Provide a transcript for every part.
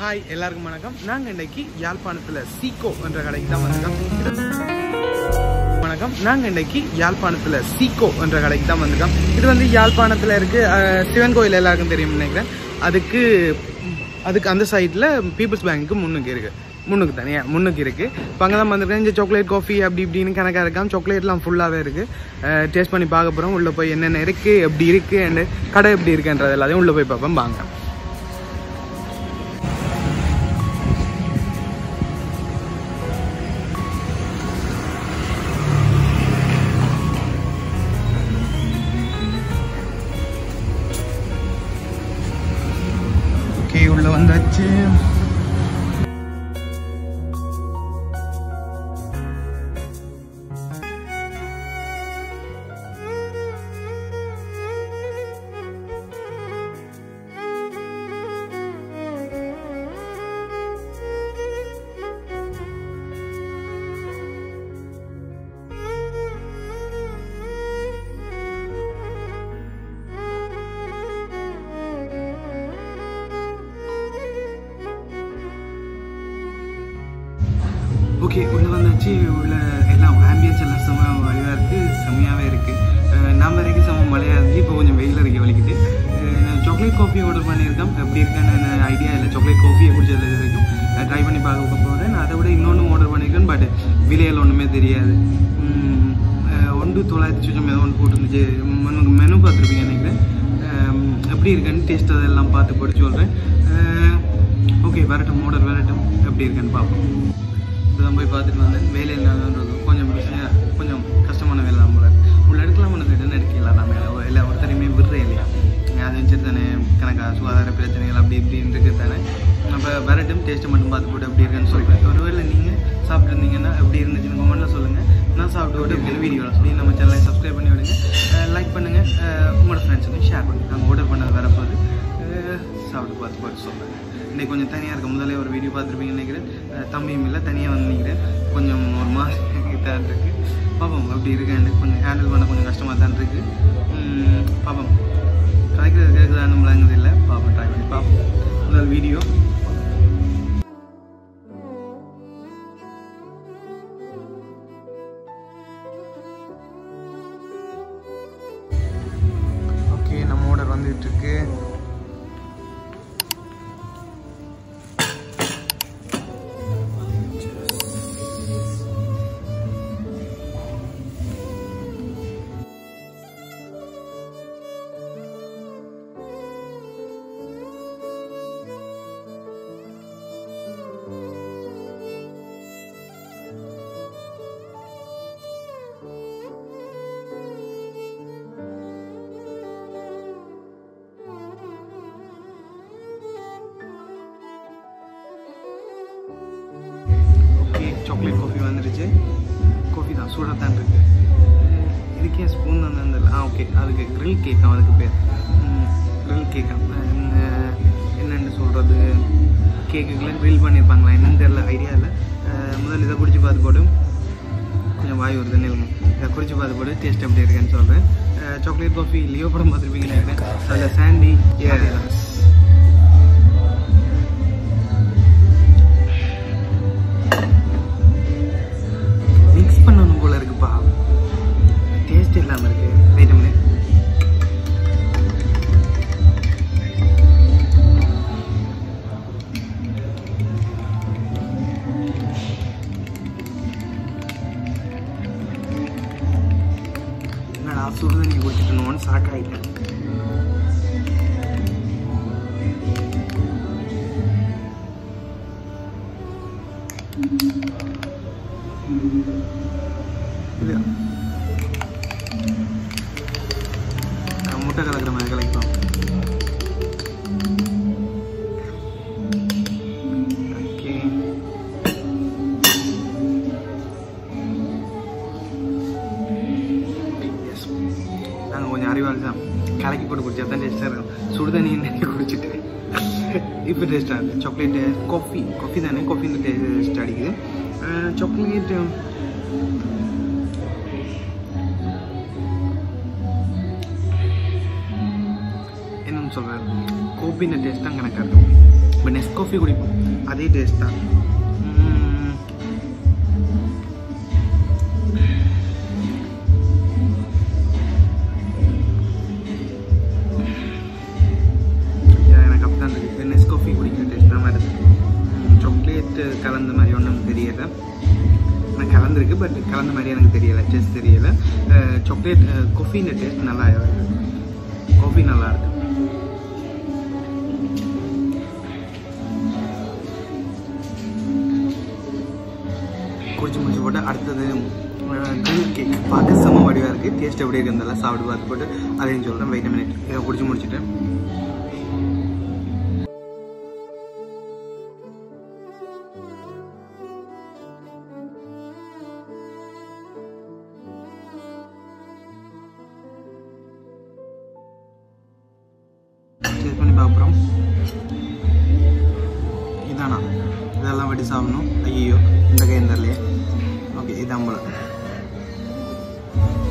Hi எல்லாருக்கும் வணக்கம். நாங்கள் இன்னைக்கு யாழ்ப்பாணத்தில் சீகோ என்ற கடைக்கு தான் வந்திருக்கோம் வணக்கம். நாங்கள் இன்னைக்கு யாழ்ப்பாணத்தில் சீகோ என்ற கடைக்கு தான் வந்திருக்கோம் இது வந்து யாழ்ப்பாணத்தில் இருக்கு. சிவன் கோயில் எல்லாருக்கும் தெரியும் நினைக்கிறேன். அதுக்கு அதுக்கு அந்த சைடில் பீப்புள்ஸ் பேங்க்கு முன்னுக்கு இருக்கு. முன்னுக்கு தனியாக முன்னுக்கு இருக்கு. இப்போ அங்கே தான் வந்திருக்கேன். இந்த சாக்லேட் காஃபி அப்படி இப்படின்னு கணக்காக இருக்காம் சாக்லேட்லாம் ஃபுல்லாகவே இருக்கு. டேஸ்ட் பண்ணி பார்க்க போகிறோம் உள்ளே போய் என்னென்ன இருக்கு எப்படி இருக்கு and கடை எப்படி இருக்குன்றது எல்லாத்தையும் உள்ளே போய் பார்ப்போம். வாங்க. ஓகே உள்ளே வந்தாச்சு உள்ள எல்லாம் ஆம்பியன்ஸ் எல்லாம் செம்ம வலிவாக இருக்குது செம்மையாகவே இருக்குது நான் வரைக்கும் செம்ம மழையாக இருந்துச்சு இப்போ கொஞ்சம் வெயில் அடிக்க வலிக்குது. சாக்லேட் காஃபி ஆர்டர் பண்ணியிருக்கேன். எப்படி இருக்குன்னு ஐடியா இல்லை. சாக்லேட் காஃபியை பிடிச்சது வரைக்கும். ட்ரை பண்ணி பார்க்க போகிறேன் அதை விட இன்னொன்று ஆர்டர் பண்ணியிருக்கேன் பட் விலையில் ஒன்றுமே தெரியாது. ஒன்று தொள்ளாயிரத்தி சுச்சம் ஏதோ ஒன்று போட்டுருந்துச்சு. மெனு மெனு பார்த்துருப்பீங்க நினைக்கிறேன். எப்படி இருக்குன்னு டேஸ்ட் அதெல்லாம் பார்த்து படிச்சு சொல்கிறேன் ஓகே வரட்டும் ஆர்டர் வரட்டும். எப்படி இருக்குன்னு பார்ப்போம். இப்போதான் போய் பார்த்துட்டு வந்தேன். வேலை என்னன்றது கொஞ்சம் பிரச்சனையாக கொஞ்சம் கஷ்டமான வேலை தான் போல உள்ள எடுக்கலாம் ஒன்று ரிட்டன் எடுக்கலாம் மேலே இல்லை ஒருத்தரையுமே விடுறே இல்லையா? அது வச்சு தானே சுகாதார பிரச்சனைகள் அப்படி இப்படின்னு இருக்குது தானே? அப்போ வரட்டும் டேஸ்ட்டை மட்டும் பார்த்து போட்டு அப்படி இருக்குன்னு சொல்கிறேன் ஒருவேளை நீங்கள் சாப்பிட்ருந்தீங்கன்னா எப்படி இருந்துச்சுன்னு கமெண்ட்டில் சொல்லுங்கள் நான் சாப்பிட்டு விட்டு எப்படி வீடியோவில் சொல்லி நம்ம சேனலை சப்ஸ்கிரைப் பண்ணி விடுங்க. லைக் பண்ணுங்கள் உங்களோட ஃப்ரெண்ட்ஸுக்கும் ஷேர் பண்ணுங்கள் நாங்கள் ஆர்டர் பண்ணது வரப்போது சாப்பிட்டு பார்த்து பார்த்து சொல்கிறேன் இன்னைக்கு கொஞ்சம் தனியாக இருக்க முதல்ல ஒரு வீடியோ பார்த்துருப்பீங்கன்னு நினைக்கிறேன். தம்பியும் இல்லை தனியாக வந்து நிற்கிறேன் கொஞ்சம் ஒரு மாதம் தான் இருக்குது பாப்போம் அப்படி இருக்கேன் கொஞ்சம் ஹேண்டில் பண்ண கொஞ்சம் கஷ்டமாக தான் இருக்குது உம், பாப்போம் கலைக்கிறது கேட்குதான்னு முழங்குது இல்லை. பாப்போம் ட்ரை பண்ணி பார்ப்போம். முதல் வீடியோ ஓகே நம்ம ஆர்டர் வந்துட்டு சாக்லேட் காஃபி தான் சூடாக தான் இருக்கு. அஹ் இதுக்கே ஸ்பூன் தான் இருந்தது ஆ ஓகே அதுக்கு க்ரில் கேக்காம் அதுக்கு பேர். க்ரில் கேக்காம் என்னென்னு சொல்கிறது கேக்குக்கெல்லாம் க்ரில் பண்ணியிருப்பாங்களா? என்னன்னு தெரியல ஐடியா இல்லை. முதல்ல இதை குடிச்சு பார்த்து போட்டு கொஞ்சம் வாய் வருதுன்னு இல்லைங்க இதை குடிச்சு பார்த்து போட்டு டேஸ்ட் எப்படி இருக்குன்னு சொல்கிறேன் சாக்லேட் காஃபி லியோ படம் பார்த்துருப்பீங்கன்னு நினைக்கிறேன் அதில் சாண்டி ஏ இது நான் முட்டை கலக்கிற மாதிரி கலக்கலாம் ஓகே எஸ் நாங்கள் கொஞ்சம் அறிவாளி தான் கலக்கி போட்டு குடிச்சா தான் டேஸ்ட்டாக இருக்கும் சுடுதண்ணி நினைக்க குடிச்சிட்டு இப்போ டேஸ்ட்டாக இருக்குது சாக்லேட்டு காஃபி காஃபி தானே காஃபி இந்த டேஸ்ட் அடிக்குது சாக்லேட் என்னன்னு சொல்கிறது கோபின டேஸ்ட் தான் எனக்கு இருக்கும். இப்போ நெஸ்ட் காஃபி குடிப்போம். அதே டேஸ்ட் தான். எனக்கு தான் குடிக்கிற கலந்த மாதிரி ஒன்றும் தெரியலை. ஆனால் கலந்துருக்கு பட் கலந்த மாதிரி எனக்கு தெரியலை டேஸ்ட் தெரியலை. சாக்லேட் காஃபின்ற டேஸ்ட் நல்லா காஃபி நல்லா இருக்கு. குடிச்சு முடிச்சு போட்டு அடுத்தது கிரில் கேக் பார்க்க செம்ம வடிவாக இருக்குது டேஸ்ட் எப்படி இருக்குன்றதெல்லாம் சாப்பிட்டு பார்த்து போட்டு அதையும் சொல்கிறேன் வெயிட் மினிட் இதை குடிச்சு முடிச்சுட்டு.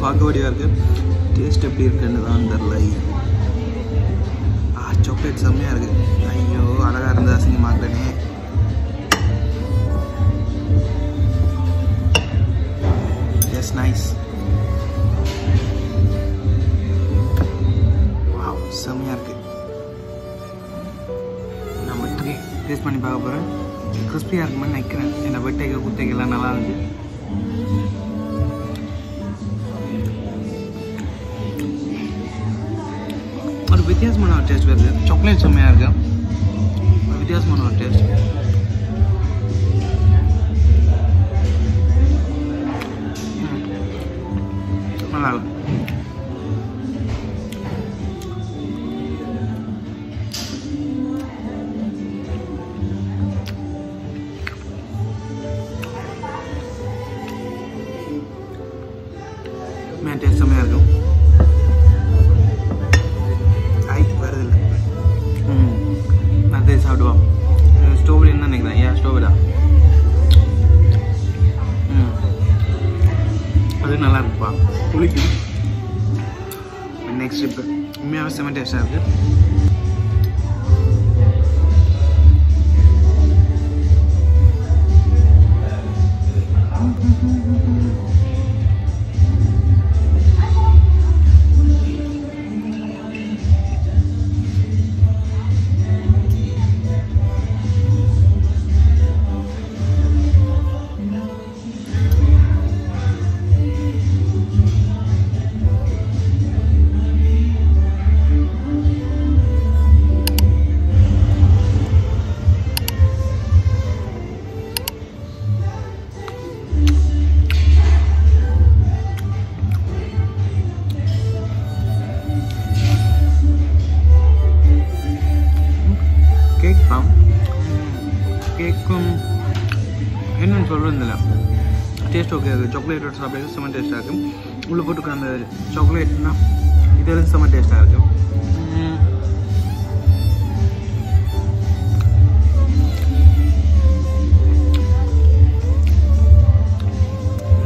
பார்க்க வேண்டியதாக இருக்கு. டேஸ்ட் எப்படி இருக்குன்னு தான் தெரில ஆ சாக்லேட் செம்மையாக இருக்கு. ஐயோ அழகாக இருந்தா அசிங்கமாக்குறேனே எஸ் நைஸ் செம்மையாக இருக்குது நம்ம ட்ரீ டேஸ்ட் பண்ணி பார்க்க போகிறேன் கிறிஸ்பியாக இருக்குமே நினைக்கிறேன். இந்த வெட்டைகள் குத்தைகள்லாம் நல்லா இருந்துச்சு ஒரு வித்தியாசமான ஒரு டேஸ்ட் வருது சாக்லேட் செம்மையாக இருக்கு ஒரு வித்தியாசமான ஒரு டேஸ்ட் நல்லா இருக்கு புளிக்கும் நெக்ஸ்ட் இப்போ உண்மையாகவே செம்ம டேஸ்ட்டாக இருக்குது கேக் தான் கேக்கும். என்னன்னு இல்லை டேஸ்ட் ஓகே இருக்குது சாக்லேட்டோட சாப்பிட்றது செம்ம டேஸ்ட்டாக இருக்கும் உள்ளே போட்டுக்க அந்த சாக்லேட்னா இதெல்லாம் செம்ம டேஸ்ட்டாக இருக்கும் ம்.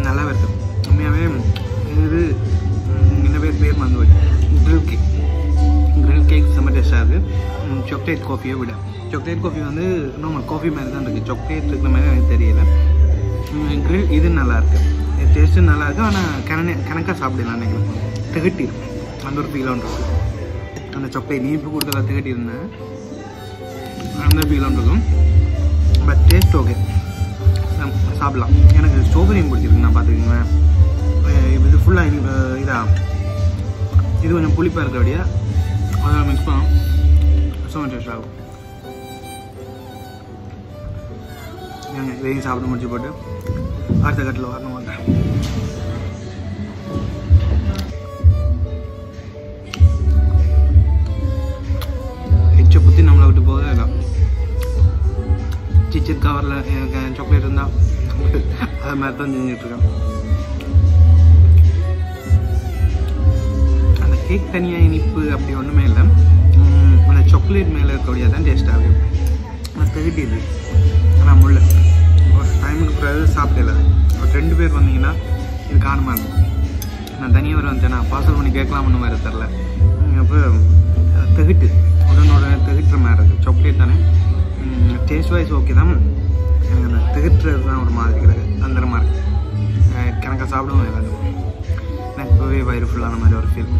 நல்லாவே இருக்கு. உண்மையாகவே இது ம், என்ன பேர் பேர் மறந்து போச்சு கிரில் கேக் கிரில் கேக் செம்ம டேஸ்ட்டாக இருக்குது சாக்லேட் காஃபியை விட. சாக்லேட் காஃபி வந்து நார்மல் காஃபி மாதிரி தான் இருக்குது சாக்லேட் இருக்கிற மாதிரி எனக்கு தெரியல. கிரில் இது நல்லாயிருக்கு டேஸ்ட்டும் நல்லா ஆனால் கணனே கணக்காக சாப்பிடலாம் நினைக்கிறேன். திகட்டிடும் அந்த ஒரு ஃபீல் ஒன்று இருக்கும் அந்த சாக்லேட் நீப்பு கொடுத்தல திகட்டியிருந்தேன் அந்த ஃபீல் இருக்கும். பட் டேஸ்ட் ஓகே சாப்பிடலாம். எனக்கு ஸ்ட்ராபெரியும் பிடிச்சிருக்கு. நான் பார்த்துக்கிங்களேன் இது ஃபுல்லாக இதாக இது? கொஞ்சம் புளிப்பாக இருக்கிறபடியா அதெல்லாம் மிக்ஸ் பண்ணோம் ஸோ டேஸ்ட் ஆகும். நாங்கள் இதையும் சாப்பிட முடிச்சு போட்டு அடுத்த கட்டில் வரணும் வந்தேன் எச்சை புத்தி நம்மளை விட்டு போகவே இல்லை சிச்சர் கவரில் சாக்லேட் இருந்தால் அது மாதிரி தான் செஞ்சிட்ருக்கேன் அந்த கேக் தனியாக இனிப்பு அப்படி ஒன்றுமே இல்லை. அந்த சாக்லேட் மேலே இருக்கக்கூடிய தான் டேஸ்ட்டாக இருக்கும் திருப்பி இது ஆனால் முள்ள. டைமுக்கு பிறகு சாப்பிடல ஒரு ரெண்டு பேர் வந்தீங்கன்னா இது காரணமாக இருக்கும். நான் தனியாக வர வந்தேன் நான் பார்சல் பண்ணி கேட்கலாம்னு வேறு தெரில. அப்போ திகிட்டு. உடனே உடனே மாதிரி இருக்குது சாக்லேட் தானே. டேஸ்ட் வைஸ் ஓகே தான். எனக்கு அந்த திகட்டுறது தான் ஒரு மாதிரி இருக்குது அந்த மாதிரி கணக்காக சாப்பிடவும் இல்லாது எனக்கு இப்போவே வயிறு ஃபுல்லான மாதிரி ஒரு ஃபீல்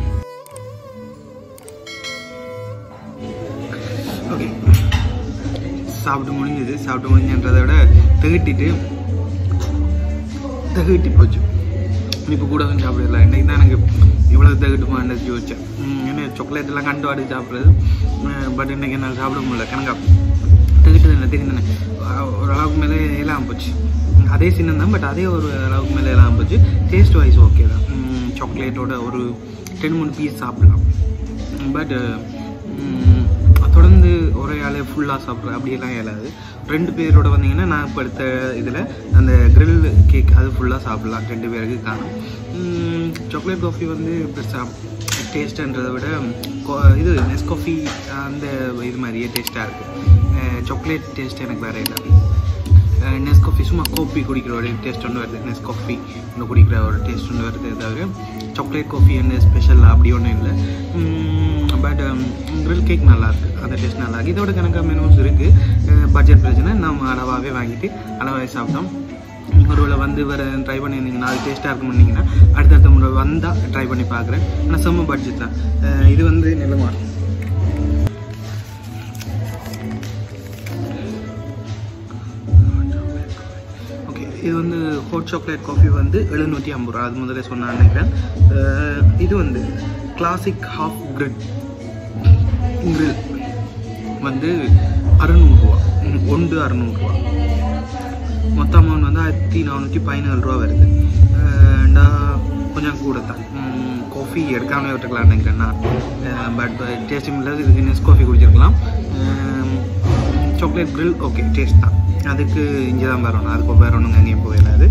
ஓகே சாப்பிட்டு முடிஞ்சது. சாப்பிட்டு முடிஞ்சன்றதை விட திகட்டிட்டு தகட்டி போச்சு. இப்போ கூட வந்து சாப்பிடல. இன்றைக்கி தான் எனக்கு இவ்வளோ திகட்டுமான்னு யோசிச்சேன். ஏன்னா சாக்லேட்டெல்லாம் கண்டு வாடி சாப்பிட்றது. பட் இன்றைக்கி என்னால் சாப்பிட முடியல. கணக்கா தகட்டுது என்ன ஒரு ஓரளவுக்கு மேலே எல்லாம் போச்சு. அதே சின்னம் தான் பட் அதே ஒரு அளவுக்கு மேலே எல்லாம் போச்சு. டேஸ்ட் வைஸ் ஓகே தான். சாக்லேட்டோட ஒரு டென் மூணு பீஸ் சாப்பிடலாம். பட் தொடர்ந்து ஒரே ஆளே ஃபுல்லாக சாப்பிட்ற அப்படியெல்லாம் இயலாது. ரெண்டு பேரோட வந்தீங்கன்னா நான் இப்போ எடுத்த இதில் அந்த grill கேக் அது ஃபுல்லாக சாப்பிட்லாம். ரெண்டு பேருக்கு காணும். சாக்லேட் காஃபி வந்து பெருசாக டேஸ்ட்டுன்றதை விட இது இது நெஸ்காஃபி அந்த இது மாதிரியே டேஸ்ட்டாக இருக்குது சாக்லேட் டேஸ்ட் எனக்கு வேறு இல்லை. நெஸ்காஃபி சும்மா காஃபி குடிக்கிற ஒரு டேஸ்ட் ஒன்று வருது நெஸ்காஃபி ஒன்று குடிக்கிற ஒரு டேஸ்ட் ஒன்று வருது தவிர சாக்லேட் காஃபி என்ன ஸ்பெஷல் அப்படி ஒன்றும் இல்லை பட் கிரில் கேக் நல்லாயிருக்கு அந்த டேஸ்ட் நல்லாயிருக்கு இதோட கணக்காக மெனுஸ் இருக்குது பட்ஜெட் பிரச்சனை நம்ம அளவாகவே வாங்கிட்டு அளவாகவே சாப்பிட்டோம். ஒருவேளை வந்து வேறு ட்ரை பண்ணியிருந்தீங்கன்னா அது டேஸ்ட்டாக இருக்கும்னீங்கன்னா அடுத்தடுத்த முறை வந்தால் ட்ரை பண்ணி பார்க்குறேன். ஆனால் செம்ம பட்ஜெட் தான். இது வந்து நிலமா இது வந்து ஹாட் சாக்லேட் காஃபி வந்து எழுநூற்றி ஐம்பது ரூபா. அது முதல்ல சொன்னான்னு நினைக்கிறேன் இது வந்து கிளாசிக் ஹாஃப் கிரிட் கிரில் வந்து அறுநூறுவா ஒன்று அறுநூறுவா மொத்த அமௌண்ட் வந்து ஆயிரத்தி நானூற்றி பதினேழு ரூபா வருது. கொஞ்சம் கூட தான் காஃபி எடுக்காமலே விட்டுக்கலாம்னு நினைக்கிறேன் நான். பட் டேஸ்டிங் இல்லை இதுக்கு நெஸ் காஃபி குடிச்சிருக்கலாம். சாக்லேட் கிரில் ஓகே டேஸ்ட் தான். அதுக்கு இங்கே தான் வரணும். அதுக்கு வேறு ஒன்றுங்க எங்கேயும் போயிடாது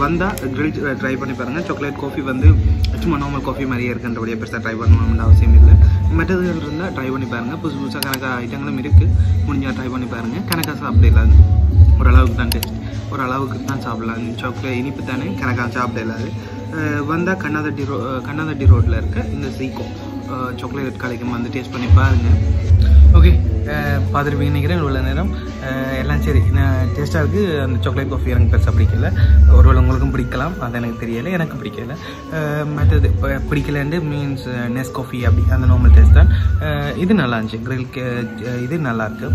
வந்தால் grill ட்ரை பண்ணி பாருங்கள் சாக்லேட் காஃபி வந்து சும்மா நார்மல் காஃபி மாதிரியே இருக்குன்றபடியே பெருசாக ட்ரை பண்ணணும்னு அவசியம் இல்லை. மெட்டதுகள் இருந்தால் ட்ரை பண்ணி பாருங்கள் புதுசு புதுசாக கணக்காக ஐட்டங்களும் இருக்குது முடிஞ்சால் ட்ரை பண்ணி பாருங்கள் கணக்காக சாப்பிடலாம் ஓரளவுக்கு தான் டேஸ்ட் ஒரு அளவுக்கு தான் சாப்பிடலாம். சாக்லேட் இனிப்பு தானே கணக்காக சாப்பிட இல்லாது வந்தால் கண்ணாதட்டி ரோ கண்ணாதட்டி ரோட்டில் இருக்க இந்த சீக்கோ சாக்லேட் கலைக்கும் வந்து டேஸ்ட் பண்ணி பாருங்கள் ஓகே பார்த்துருப்பீங்க நினைக்கிறேன் இவ்வளோ நேரம். எல்லாம் சரி. நான் டேஸ்ட்டாக இருக்குது அந்த சாக்லேட் காஃபி எனக்கு பெருசாக பிடிக்கல. ஒருவேளை உங்களுக்கும் பிடிக்கலாம். அது எனக்கு தெரியலை எனக்கு பிடிக்கல. மற்றது இப்போ பிடிக்கலன்ட்டு மீன்ஸ் நெஸ் காஃபி அப்படி அந்த நார்மல் டேஸ்ட் தான். இது நல்லா இருந்துச்சு. கிரில் இது நல்லாயிருக்கு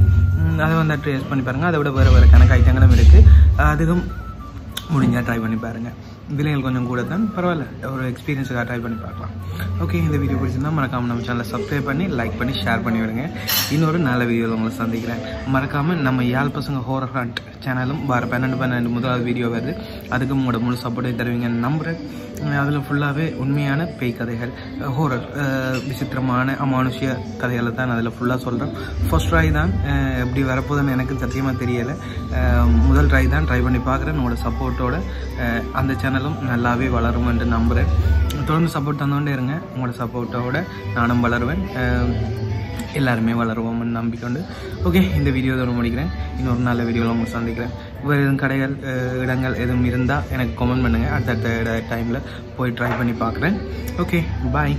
அதை வந்து டேஸ்ட் பண்ணி பாருங்கள் அதை விட வேறு வேறு கணக்கு ஐட்டங்களும் இருக்குது அதுவும் முடிஞ்சால் ட்ரை பண்ணி பாருங்கள் விலைகள் கொஞ்சம் கூட தான் பரவாயில்ல. ஒரு எக்ஸ்பீரியன்ஸுக்காக ட்ரை பண்ணி பார்க்கலாம். ஓகே இந்த வீடியோ பிடிச்சிருந்தா மறக்காமல் நம்ம சேனலை சப்ஸ்கிரைப் பண்ணி லைக் பண்ணி ஷேர் பண்ணி விடுங்க. இன்னொரு நல்ல வீடியோவில் உங்களை சந்திக்கிறேன். மறக்காமல் நம்ம யாழ் பசங்க ஹோரர் ஹண்ட் சேனலும் வார பன்னெண்டு பன்னெண்டு முதலாவது வீடியோ வருது. அதுக்கும் உங்களோட முழு சப்போர்ட்டை தருவீங்கன்னு நம்புகிறேன் அதில் ஃபுல்லாகவே உண்மையான பேய் கதைகள் ஹோரர் விசித்திரமான அமானுஷ்ய கதைகளை தான் அதில் ஃபுல்லாக சொல்கிறேன் ஃபர்ஸ்ட் ட்ரை தான் எப்படி வரப்போகுதுன்னு எனக்கு சத்தியமாக தெரியலை. முதல் ட்ரை தான் ட்ரை பண்ணி பார்க்குறேன். உங்களோட சப்போர்ட்டோட அந்த சேனலும் நல்லாவே வளரும் என்று நம்புகிறேன் தொடர்ந்து சப்போர்ட் தந்தோண்டே இருங்க. உங்களோட சப்போர்ட்டோட நானும் வளருவேன். எல்லாருமே வளருவோம்னு நம்பிக்கொண்டு. ஓகே இந்த வீடியோ தான் முடிக்கிறேன். இன்னொரு நல்ல வீடியோவில் உங்களுக்கு சந்திக்கிறேன். எதுவும் கடைகள் இடங்கள் எதுவும் இருந்தால் எனக்கு கமெண்ட் பண்ணுங்கள் அடுத்தடுத்த டைமில் போய் ட்ரை பண்ணி பார்க்குறேன். Okay bye